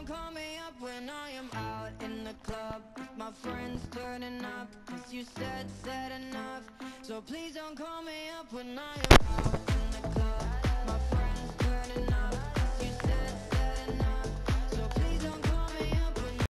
don't call me up when I am out in the club. My friends turning up Cause you said, said enough. So please don't call me up when I am out.